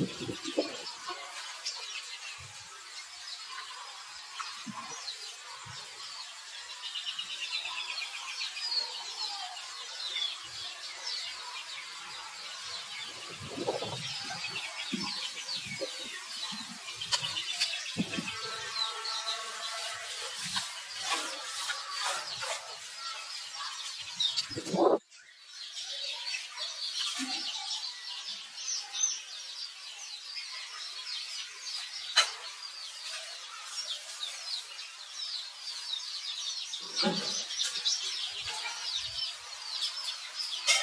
あっ。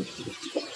あれ?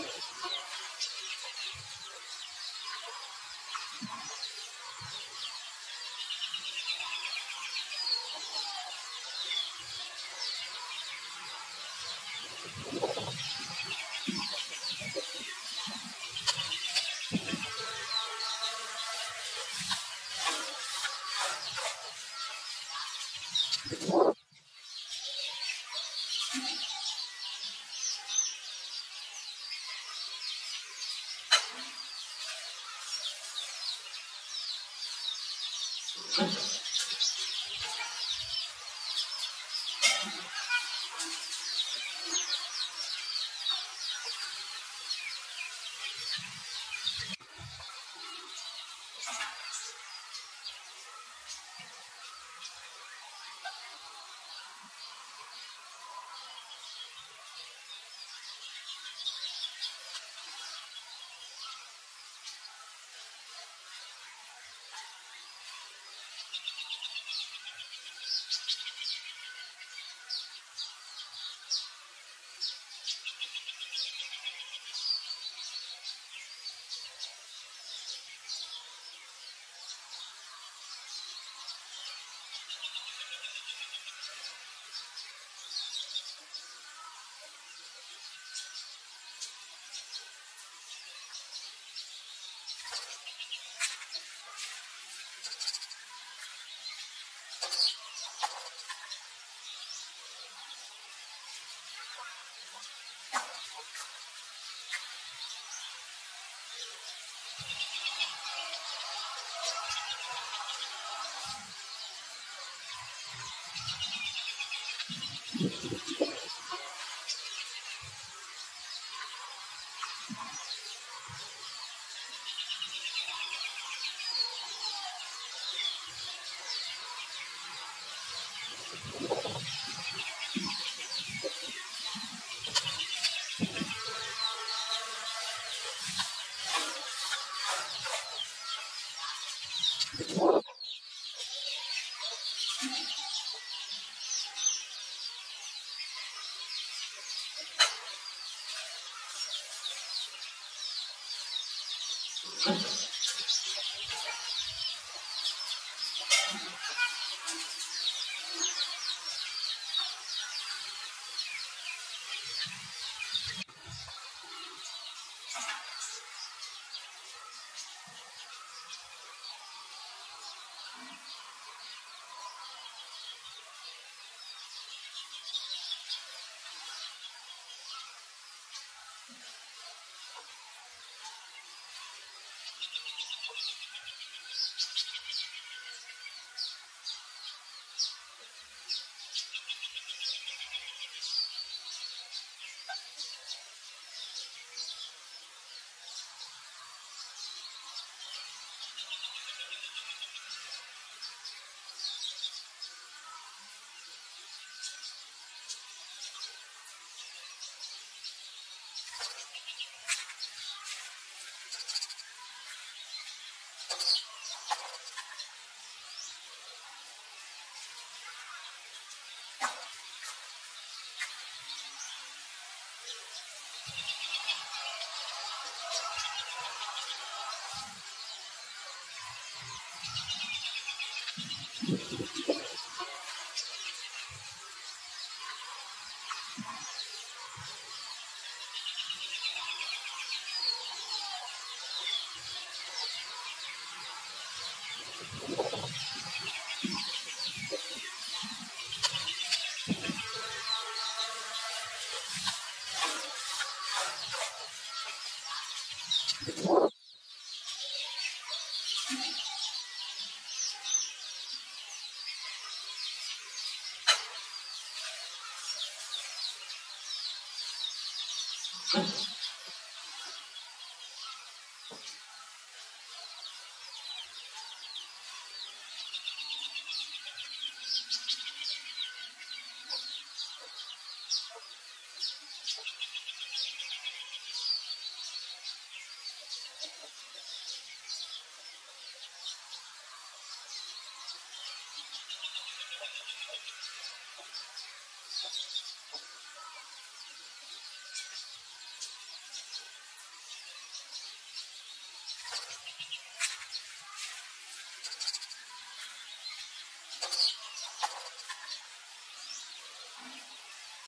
Thank